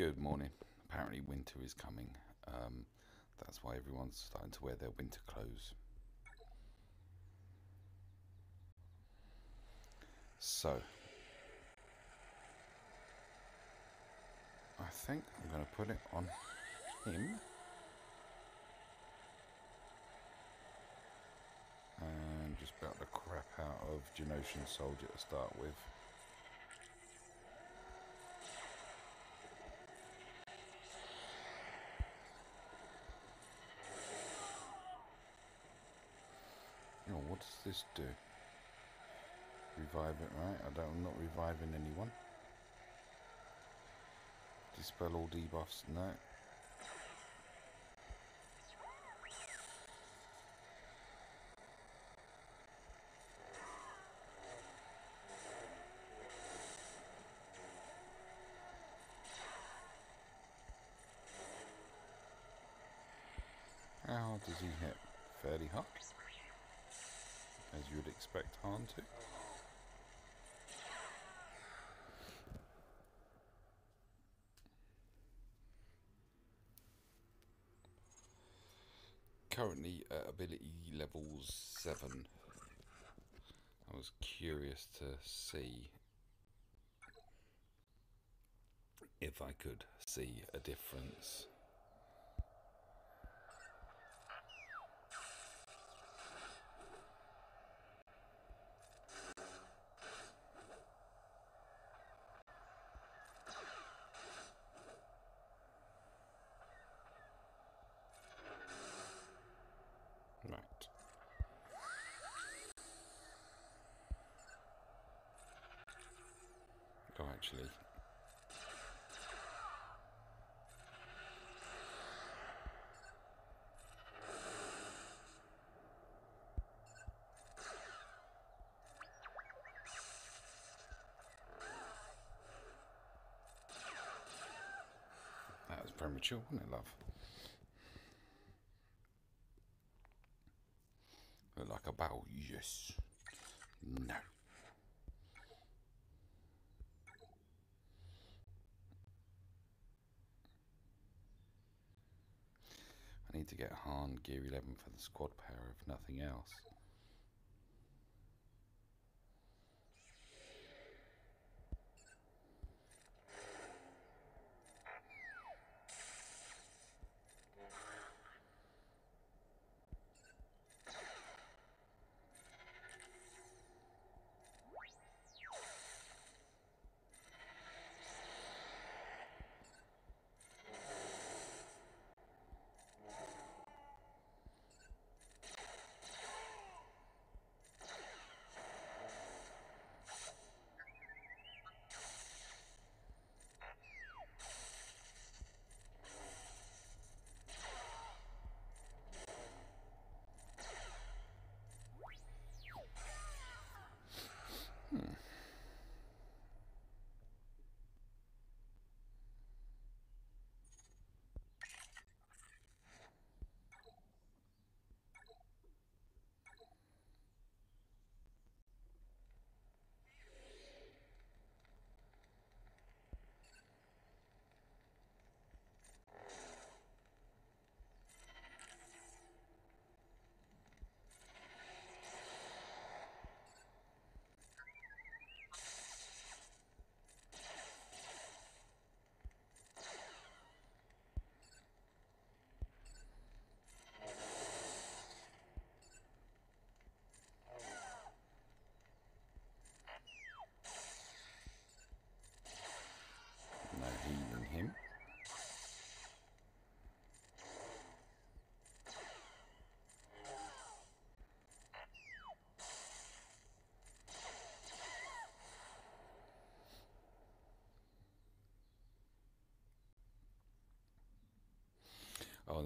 Good morning. Apparently winter is coming. Um, that's why everyone's starting to wear their winter clothes. So, I think I'm going to put it on him. And just about the crap out of Geonosian Soldier to start with. Oh, what this do? Revive it, right? I don't, I'm not reviving anyone. Dispel all debuffs, no. How does he hit? Fairly hard as you would expect Han to. Currently at ability level 7. I was curious to see if I could see a difference. Right. Oh, actually. Premature, wasn't it, love? Look like a bow. Yes. No. I need to get Han Gear 11 for the squad power, if nothing else.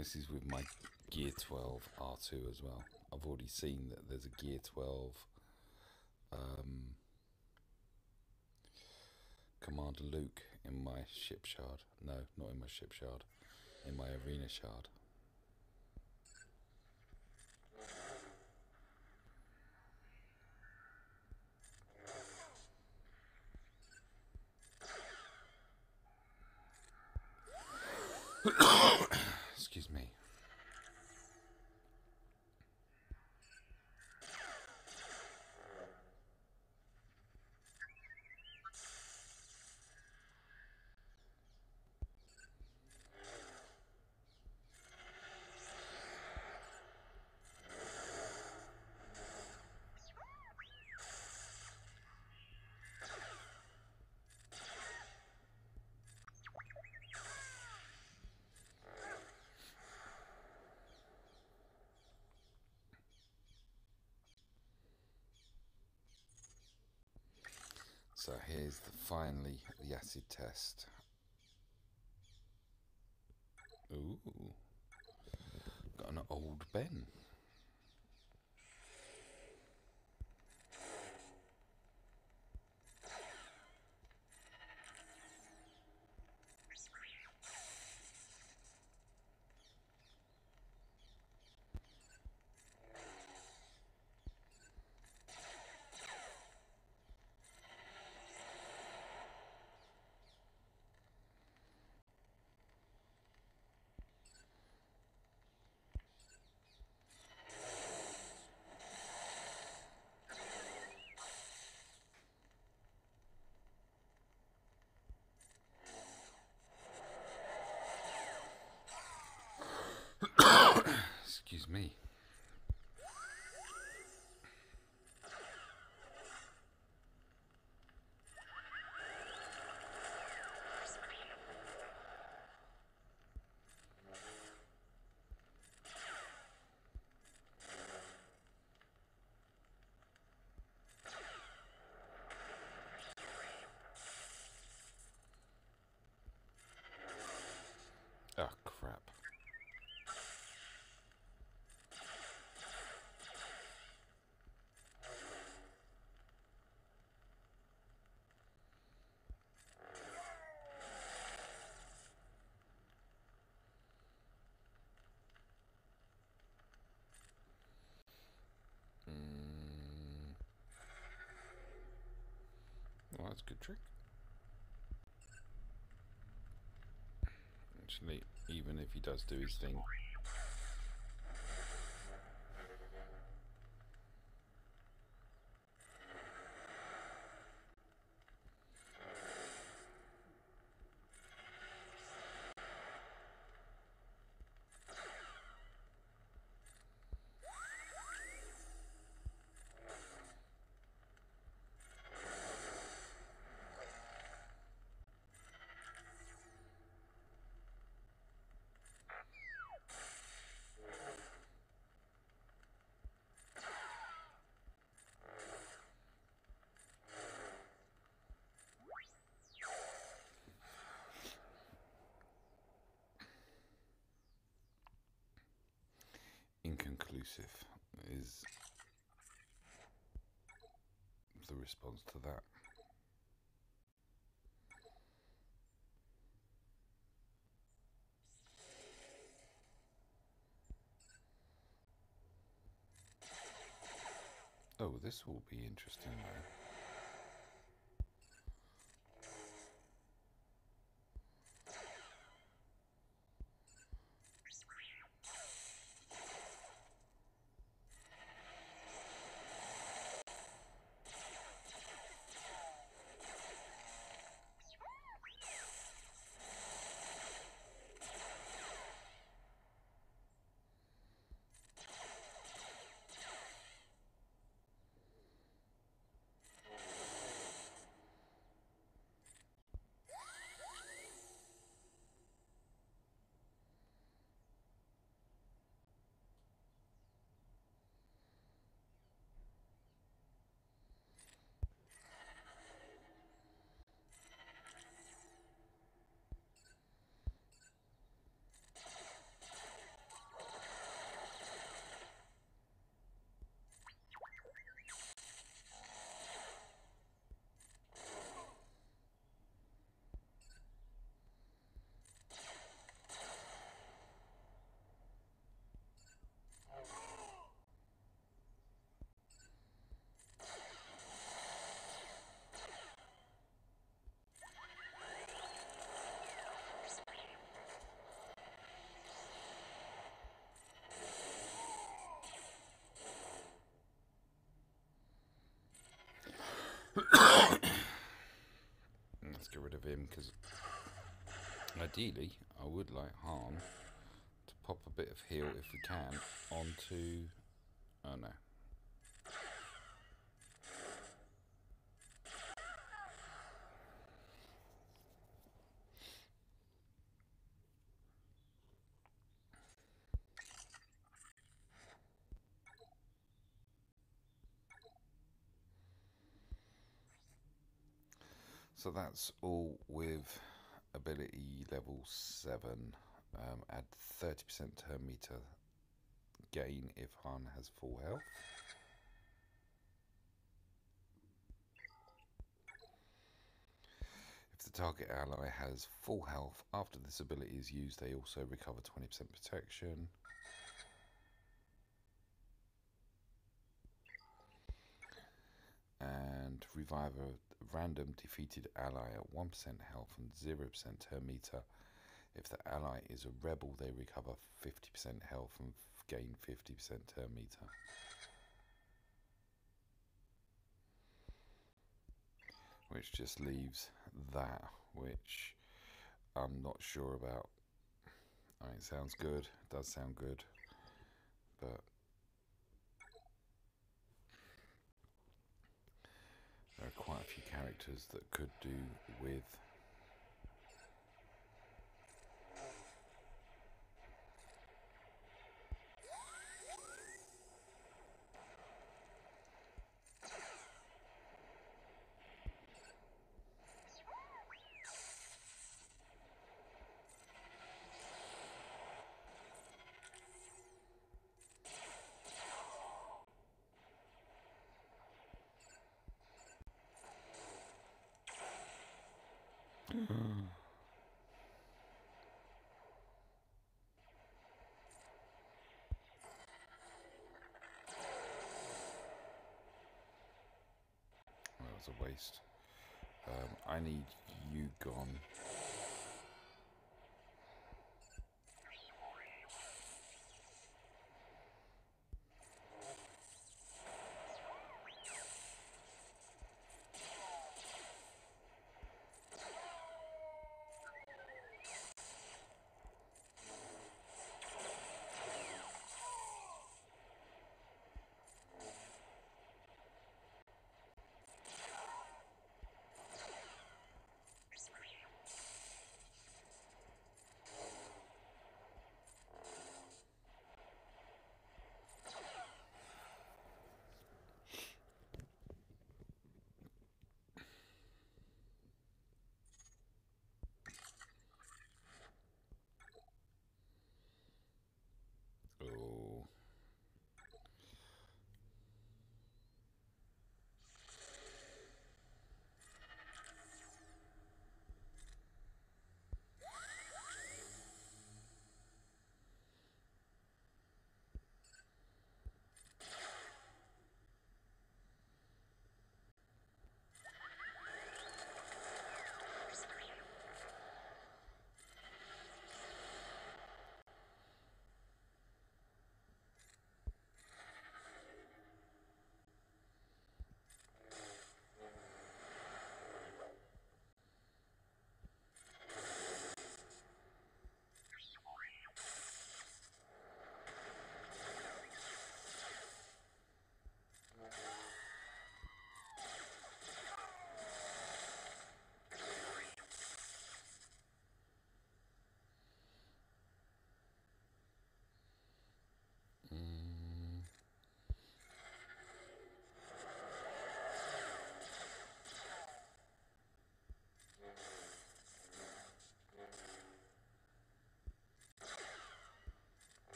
This is with my Gear 12 R2 as well. I've already seen that there's a Gear 12 um, Commander Luke in my ship shard. No, not in my ship shard. In my arena shard. Excuse me. So here's the, finally the acid test. Ooh, got an old Ben. Excuse me. Oh crap. Mm. Well, that's a good trick. Actually, even if he does do his thing. Inconclusive is the response to that. Oh, this will be interesting though. Because ideally I would like Han to pop a bit of heal if we can onto. Oh no. So that's all with ability level 7. Um, add 30% turn meter gain if Han has full health. If the target ally has full health after this ability is used, they also recover 20% protection. And revive a random defeated ally at 1% health and 0% turn meter. If the ally is a rebel, they recover 50% health and gain 50% turn meter. Which just leaves that, which I'm not sure about. I mean, it sounds good, it does sound good, but There are quite a few characters that could do with was waste. Um, I need you gone.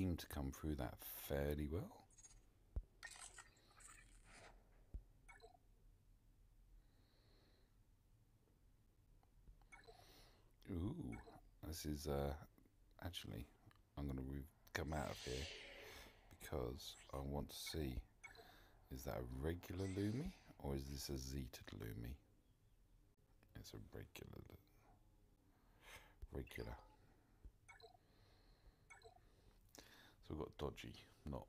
Seem to come through that fairly well. Ooh, this is uh, actually, I'm going to come out of here because I want to see is that a regular Lumi or is this a Zeta Lumi? It's a regular. Regular. So we've got dodgy, not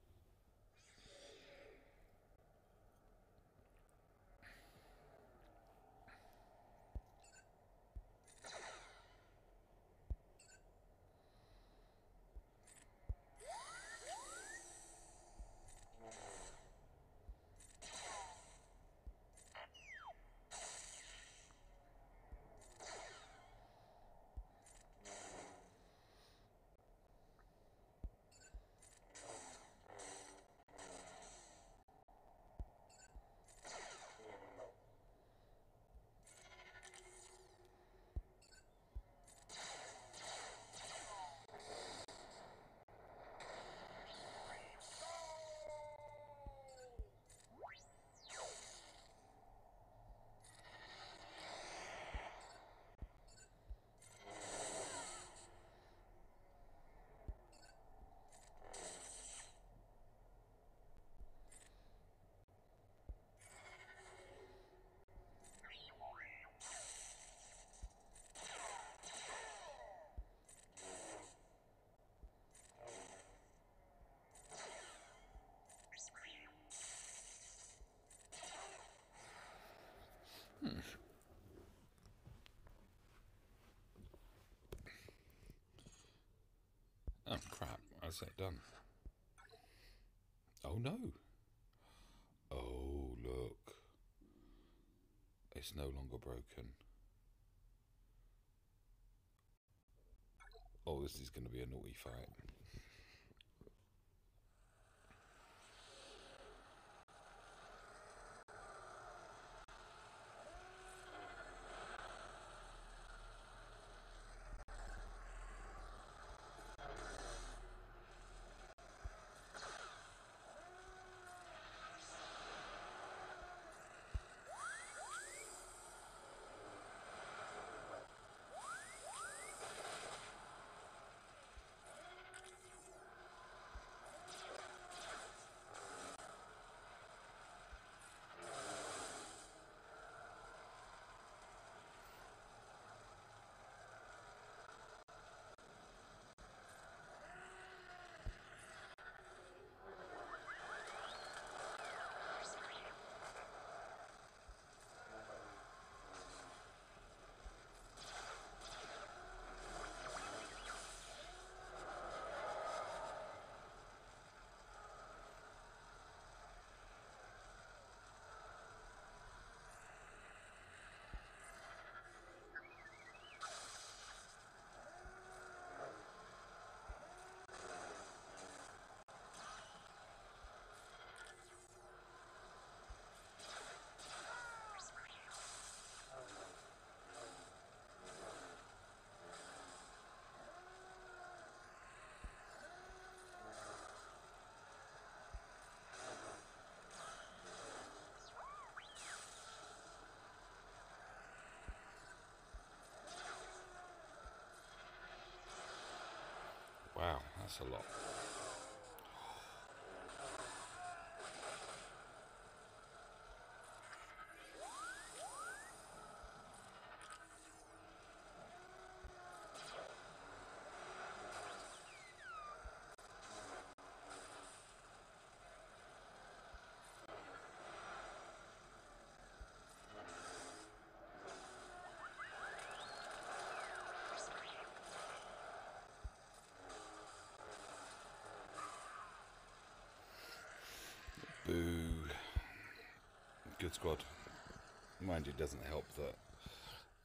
Hmm. Oh crap, How's that done? Oh no. Oh look. It's no longer broken. Oh, this is going to be a naughty fight. A lot. Good squad. Mind you, it doesn't help that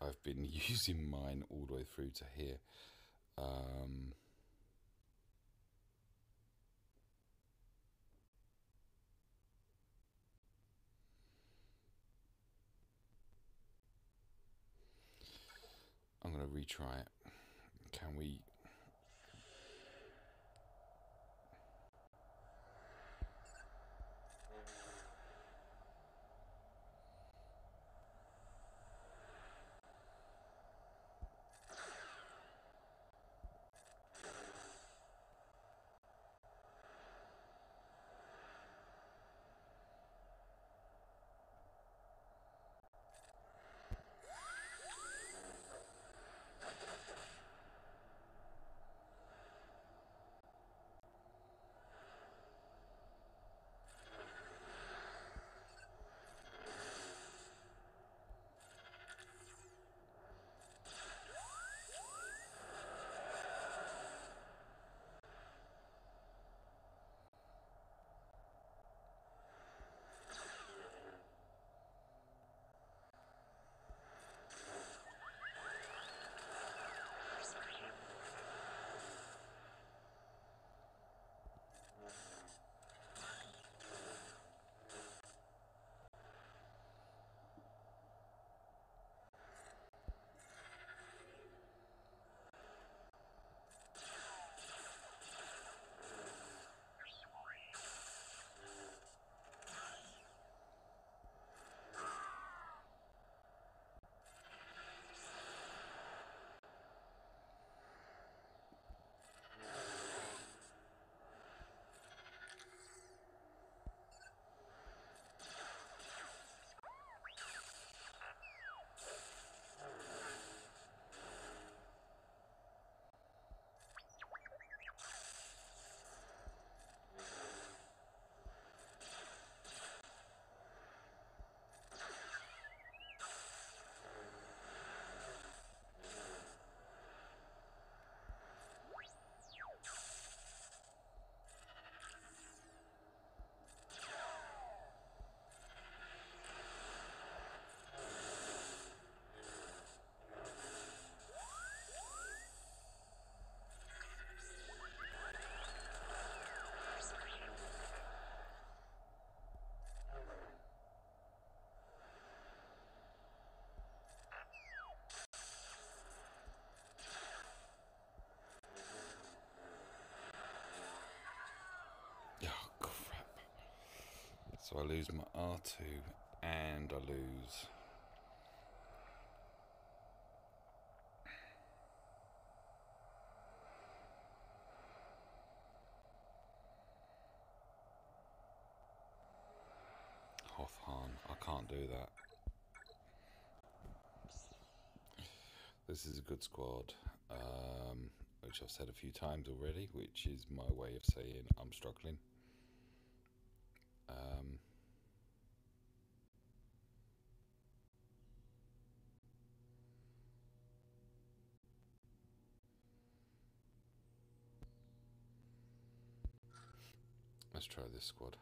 I've been using mine all the way through to here. Um, I'm going to retry it Can we lose my R2 and I lose Hothhan. I can't do that. This is a good squad, um, which I've said a few times already, which is my way of saying I'm struggling. Um, let's try this squad.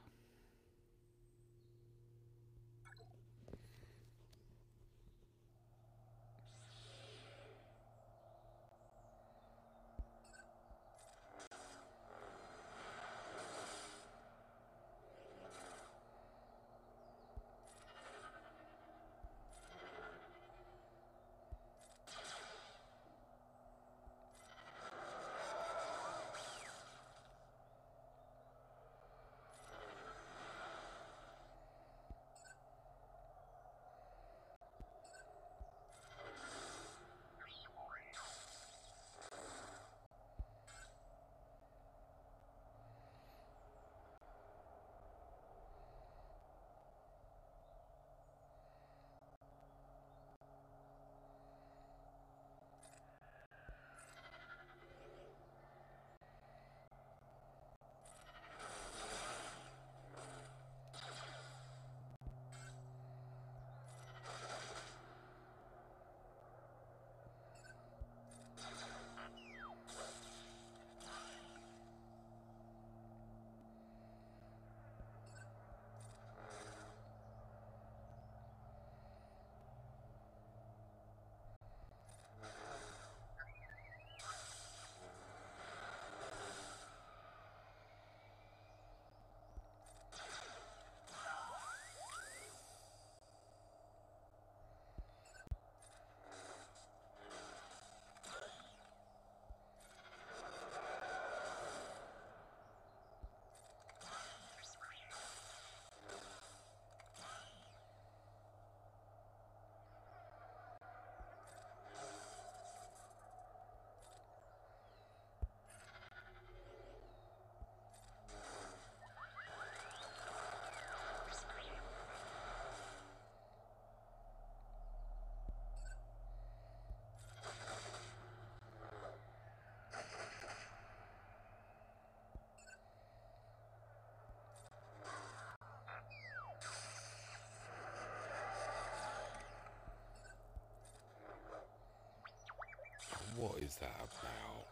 What is that about?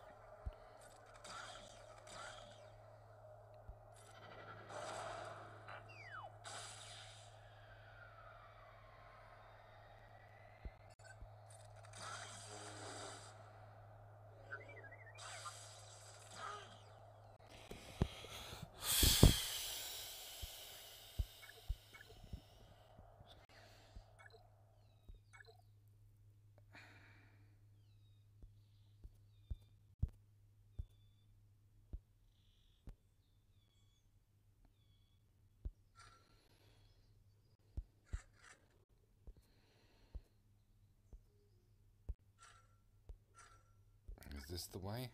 Is this the way?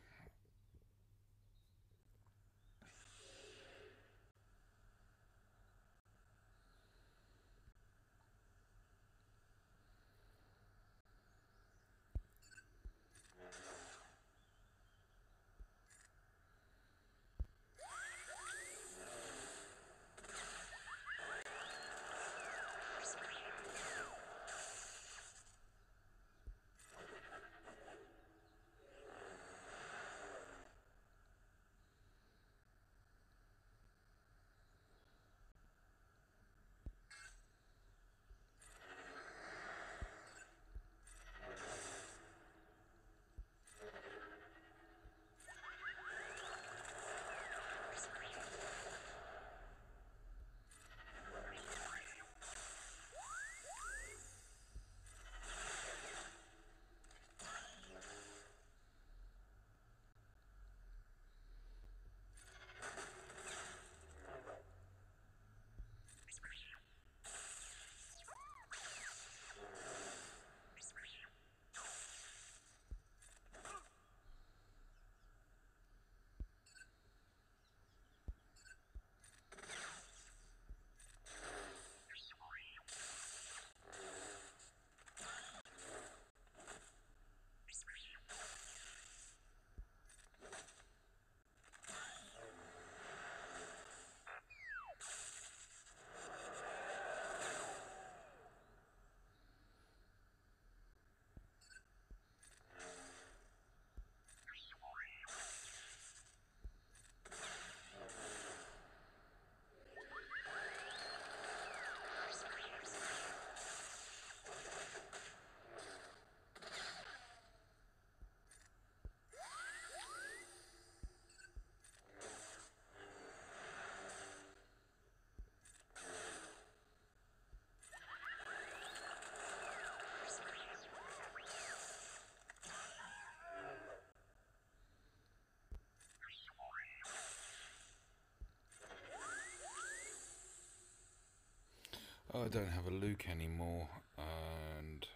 I don't have a Luke anymore, and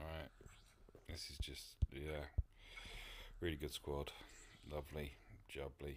alright, this is just yeah, really good squad, lovely, jubbly.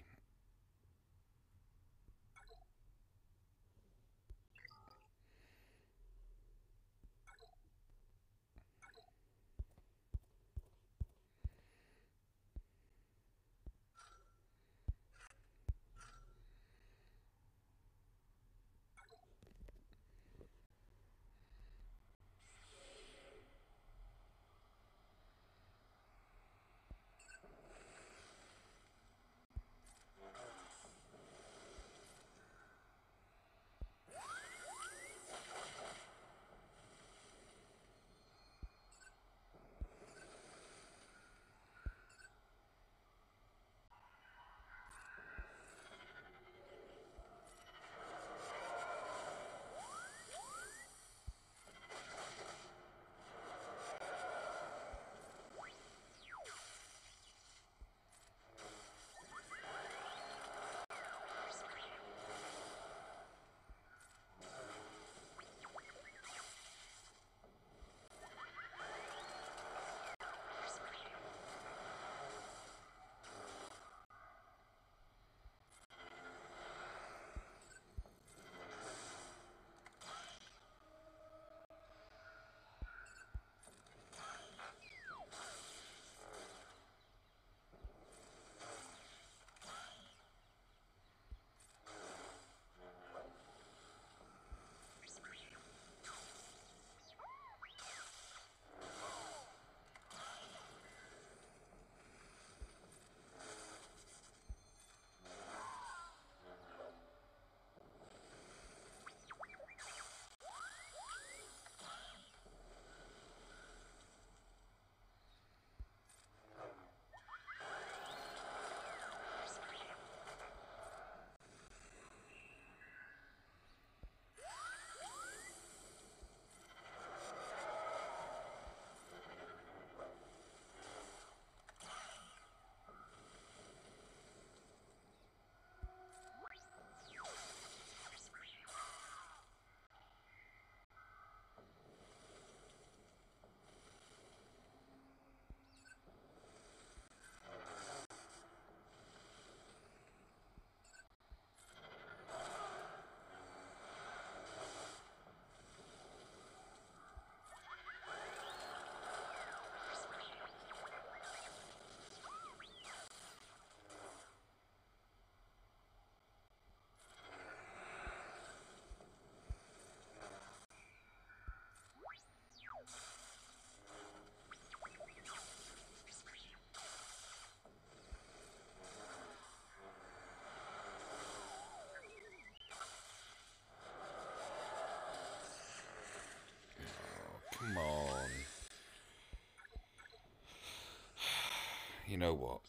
Know what?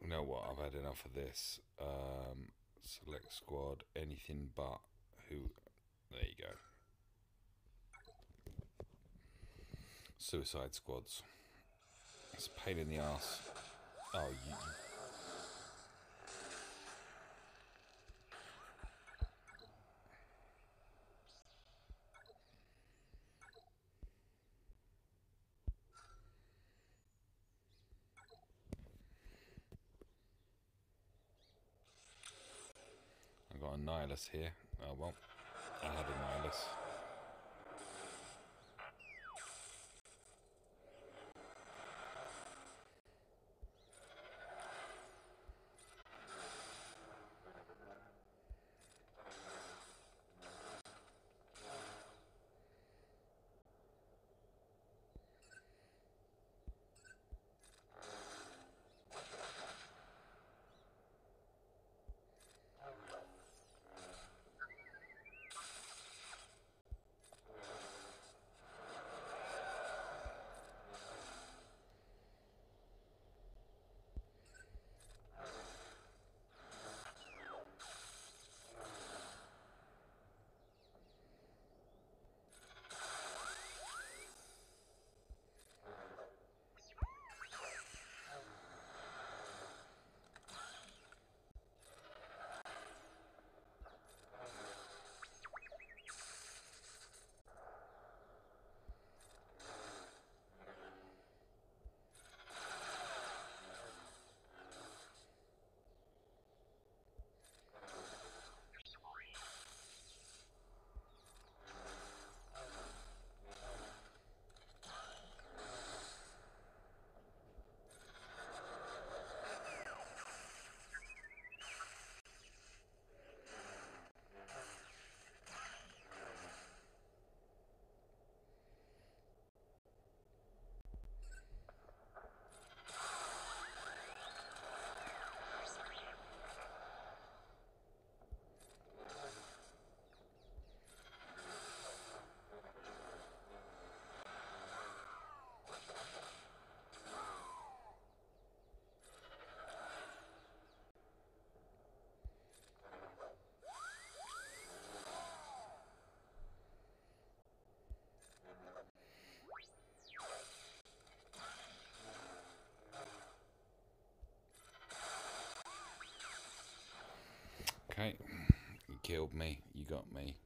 You know what? I've had enough of this. Um, select squad, anything but who. There you go. Suicide squads. It's a pain in the ass. Oh, you. I've here. Oh well, I had a Nihilus. Killed me. You got me.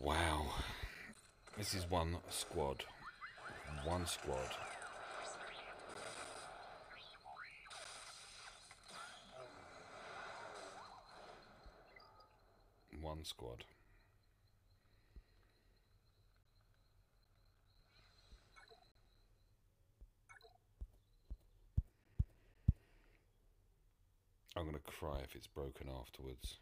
Wow. This is one squad. one squad. One squad. I'm going to cry if it's broken afterwards.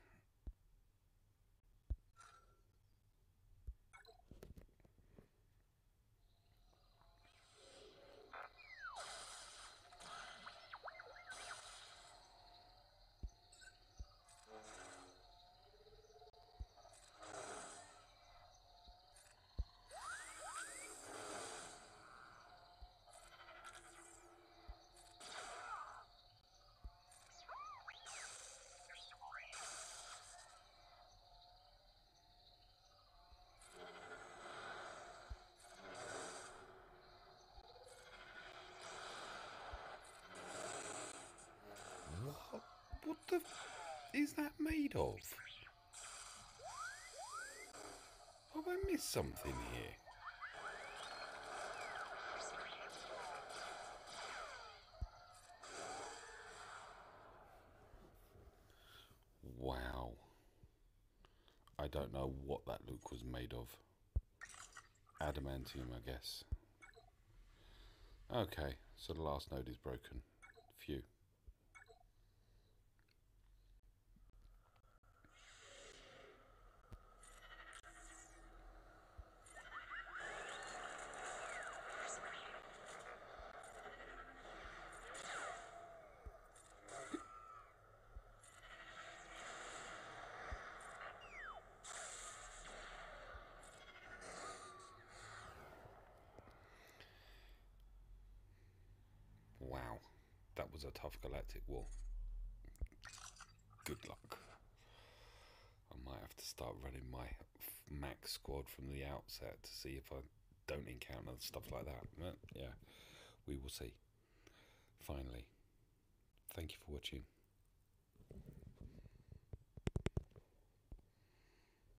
What the is that made of? Have I missed something here? Wow. I don't know what that Luke was made of. Adamantium, I guess. Okay, so the last node is broken. Phew. Wow, that was a tough galactic war. Good luck. I might have to start running my max squad from the outset to see if I don't encounter stuff like that. But yeah, we will see. Finally, thank you for watching.